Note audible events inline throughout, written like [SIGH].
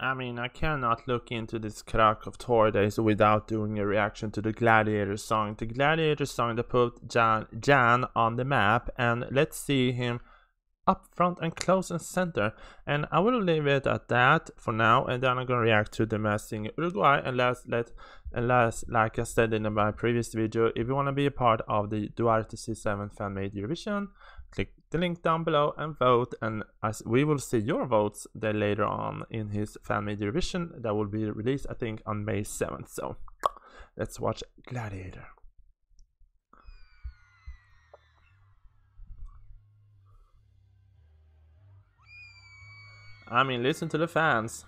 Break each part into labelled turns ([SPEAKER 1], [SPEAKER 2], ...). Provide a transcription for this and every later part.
[SPEAKER 1] I mean, I cannot look into this Krakow tour days without doing a reaction to the Gladiator song. The Gladiator song that put Jann, Jann on the map, and let's see him up front and close and center. And I will leave it at that for now, and then I'm gonna react to the Masked Singer Uruguay. And last, let, and last, like I said in my previous video, if you wanna be a part of the Duarte C7 fan made Eurovision, click the link down below and vote. And as we will see your votes there later on in his fan made Eurovision that will be released, I think, on May 7th. So let's watch Gladiator. I mean, listen to the fans.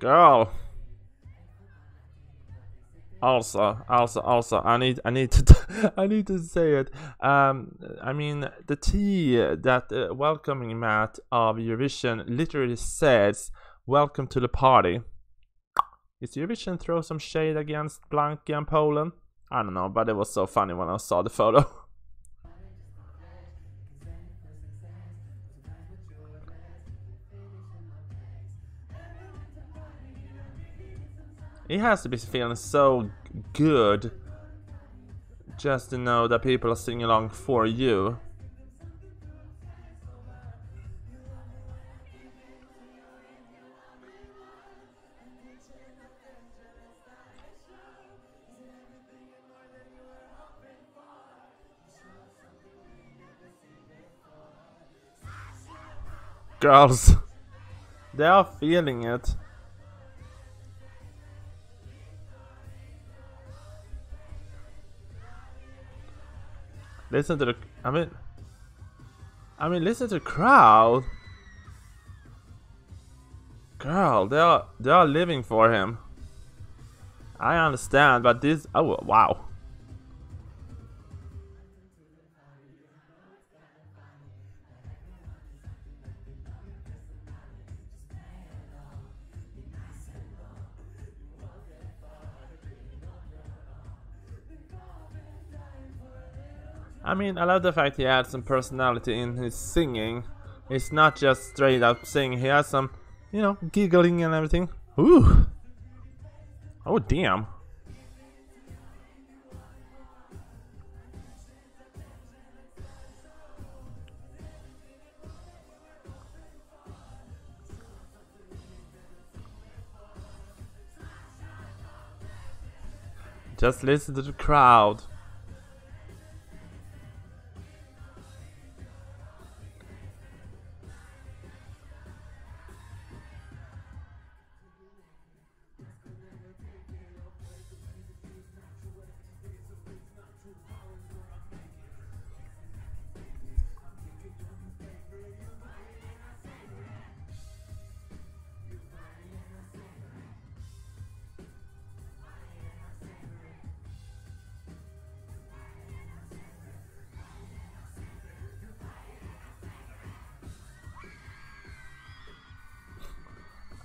[SPEAKER 1] Girl. Also, also, also, I need, I need to, [LAUGHS] I need to say it. Um, I mean, the tea that uh, welcoming mat of Eurovision literally says, "Welcome to the party." Is Eurovision throw some shade against Blanka and Poland? I don't know, but it was so funny when I saw the photo. [LAUGHS] He has to be feeling so good just to know that people are singing along for you. Girls, [LAUGHS] they are feeling it. Listen to the. I mean. I mean, listen to the crowd. Girl, they are they are living for him. I understand, but this. Oh wow. I mean, I love the fact he adds some personality in his singing. It's not just straight up singing, he has some, you know, giggling and everything. Ooh! Oh, damn. Just listen to the crowd.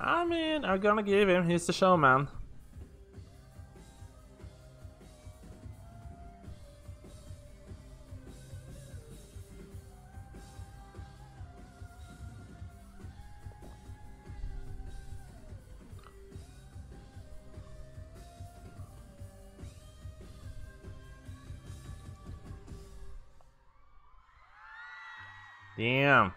[SPEAKER 1] I mean, I'm gonna give him, he's the showman. Damn.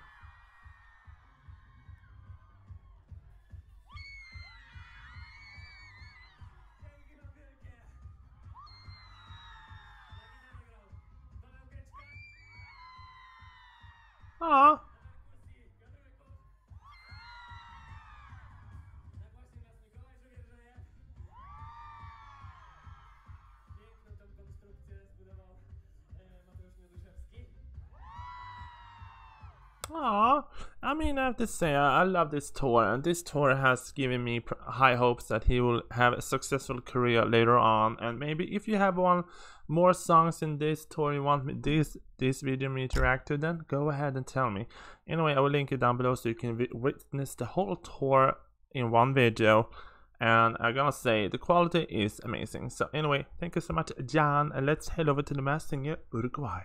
[SPEAKER 1] А. -а. Aww. I mean, I have to say, I, I love this tour, and this tour has given me high hopes that he will have a successful career later on. And maybe if you have one more songs in this tour you want me this this video me to react to, then go ahead and tell me. Anyway, I will link it down below so you can witness the whole tour in one video. And I'm gonna say the quality is amazing. So anyway, thank you so much, Jann, and let's head over to the Masked Singer Uruguay.